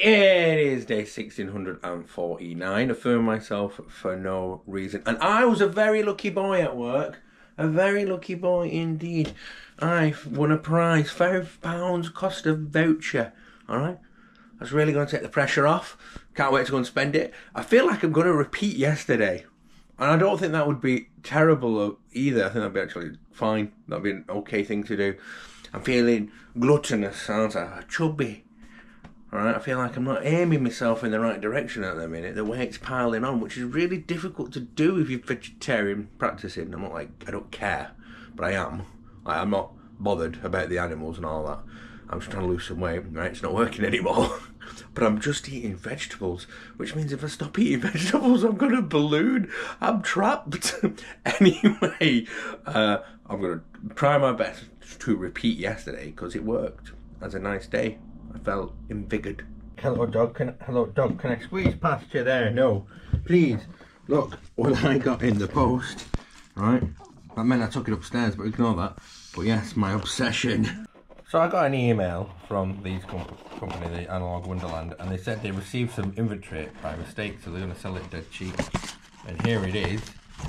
It is day 1649. Affirm myself for no reason. And I was a very lucky boy at work. A very lucky boy indeed. I won a prize. Five pounds cost of voucher. Alright? That's really going to take the pressure off. Can't wait to go and spend it. I feel like I'm going to repeat yesterday. And I don't think that would be terrible either. I think that'd be actually fine. That'd be an okay thing to do. I'm feeling gluttonous, aren't I? Chubby. Alright, I feel like I'm not aiming myself in the right direction at the minute. The weight's piling on, which is really difficult to do if you're vegetarian practicing. I'm not like, I don't care, but I am. Like, I'm not bothered about the animals and all that. I'm just trying to lose some weight, right? It's not working anymore. but I'm just eating vegetables, which means if I stop eating vegetables, I'm going to balloon. I'm trapped. anyway, uh, I'm going to try my best to repeat yesterday because it worked. As a nice day. I felt invigorated. Hello, dog. Can hello, dog. Can I squeeze past you there? No, please. Look what I got in the post. Right, that meant I took it upstairs, but ignore that. But yes, my obsession. So I got an email from these com company, the Analog Wonderland, and they said they received some inventory by mistake, so they're going to sell it dead cheap. And here it is.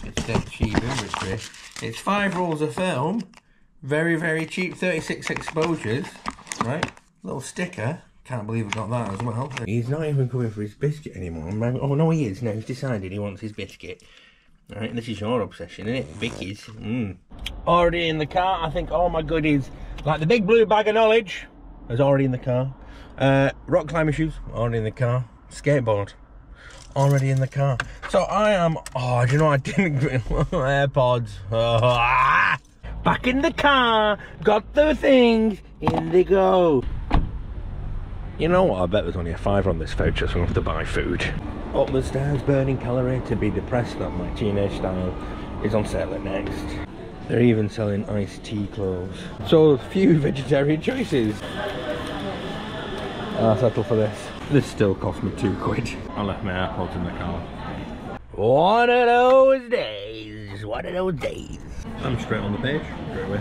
It's dead cheap inventory. It's five rolls of film. Very, very cheap. 36 exposures. Right? Little sticker. Can't believe I got that as well. He's not even coming for his biscuit anymore. Oh, no, he is. No, he's decided he wants his biscuit. Right, this is your obsession, isn't it? Vicky's. Mm. Already in the car, I think all my goodies, like the big blue bag of knowledge, is already in the car. Uh, rock climbing shoes, already in the car. Skateboard, already in the car. So I am, oh, do you know I didn't, AirPods. Oh, back in the car, got the things, in they go. You know what? I bet there's only a fiver on this voucher, so I'm going to have to buy food. Up the stairs, burning calorie to be depressed that my teenage style is on sale at Next. They're even selling iced tea clothes. So few vegetarian choices. I'll settle for this. This still cost me two quid. I left my AirPods in the car. One of those days. One of those days. I'm straight on the page, straight away.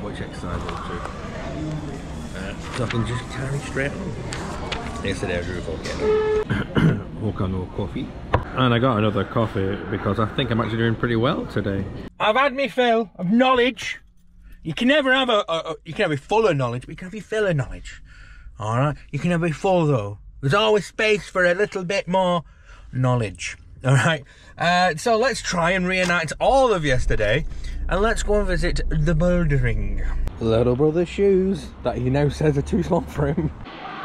Which exercise I'll do. Can just carry straight on. Yesterday I drew a volcano. volcano coffee. And I got another coffee because I think I'm actually doing pretty well today. I've had me fill of knowledge. You can never have a, a, a you can have a full of knowledge, but you can have a fill of knowledge. Alright? You can have a full though. There's always space for a little bit more knowledge. Alright? Uh, so let's try and reenact all of yesterday and let's go and visit the bouldering. Little brother's shoes that he now says are too small for him.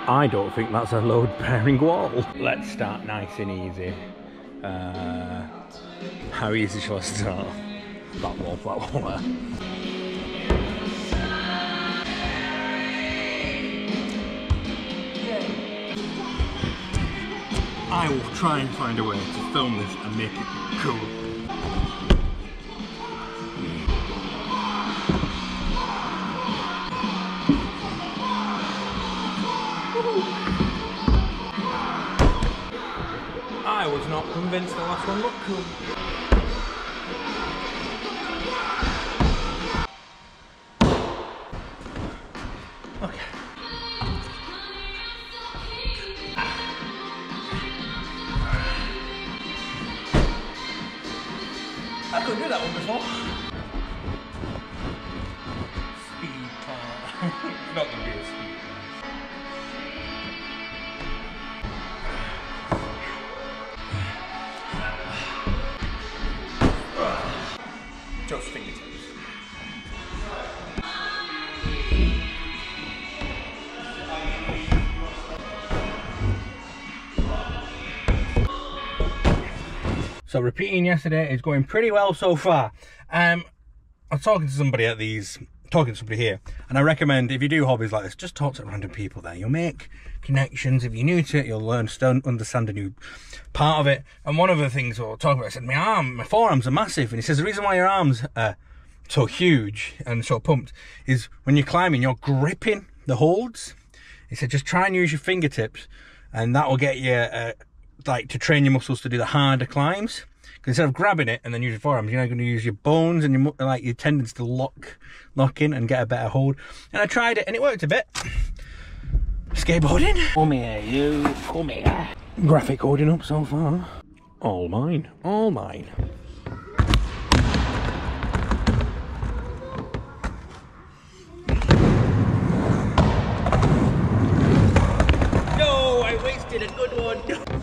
I don't think that's a load bearing wall. Let's start nice and easy. Uh, how easy shall I start? That wall, that wall there. I will try and find a way to film this and make it cool. I was not convinced the last one looked cool. Couldn't that one before. Speed car. not speed just fingertips. So repeating yesterday is going pretty well so far. Um, I was talking to somebody at these, talking to somebody here, and I recommend if you do hobbies like this, just talk to random people there. You'll make connections. If you're new to it, you'll learn to understand a new part of it. And one of the things we'll talk about, I said, my arm, my forearms are massive. And he says, the reason why your arms are so huge and so pumped is when you're climbing, you're gripping the holds. He said, just try and use your fingertips and that will get you, uh, like, to train your muscles to do the harder climbs. Instead of grabbing it and then use your forearms, you're now going to use your bones and your, like, your tendons to lock, lock in and get a better hold. And I tried it and it worked a bit. Skateboarding. Come here, you. Come here. Graphic holding up so far. All mine. All mine. No, I wasted a good one.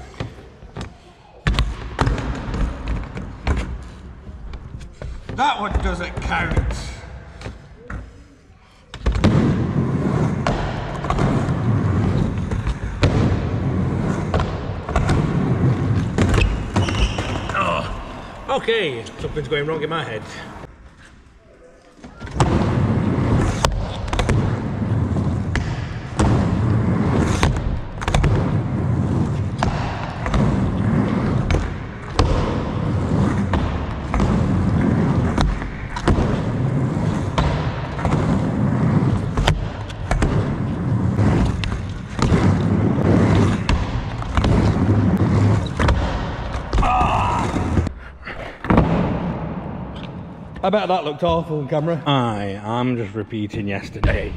That one doesn't count. Oh, okay, something's going wrong in my head. I bet that looked awful on camera. I am just repeating yesterday.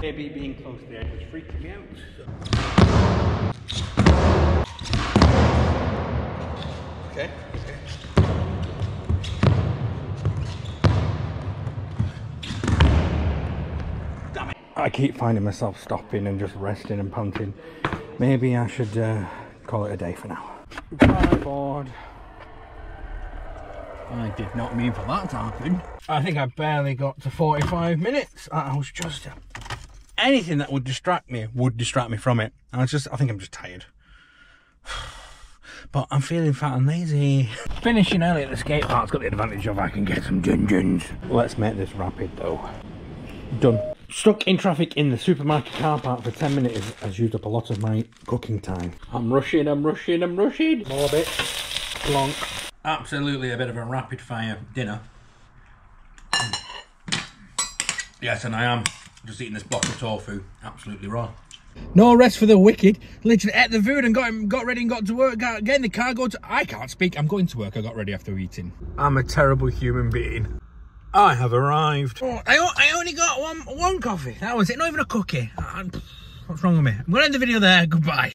Maybe being close to the edge was freaking me out. Okay, okay. I keep finding myself stopping and just resting and panting. Maybe I should uh, call it a day for now. Tripod. I did not mean for that to happen. I think I barely got to 45 minutes. I was just anything that would distract me would distract me from it. I just, I think I'm just tired. But I'm feeling fat and lazy. Finishing early at the skate park's got the advantage of I can get some gin Let's make this rapid though. Done. Stuck in traffic in the supermarket car park for 10 minutes has used up a lot of my cooking time. I'm rushing, I'm rushing, I'm rushing. More bit. Plonk. Absolutely a bit of a rapid fire dinner. Yes, and I am just eating this block of tofu, absolutely raw. No rest for the wicked. Literally ate the food and got got ready and got to work. Got, get in the car, go to. I can't speak. I'm going to work. I got ready after eating. I'm a terrible human being. I have arrived. Oh, I, I only got one one coffee. That was it. Not even a cookie. Ah, what's wrong with me? I'm going to end the video there. Goodbye.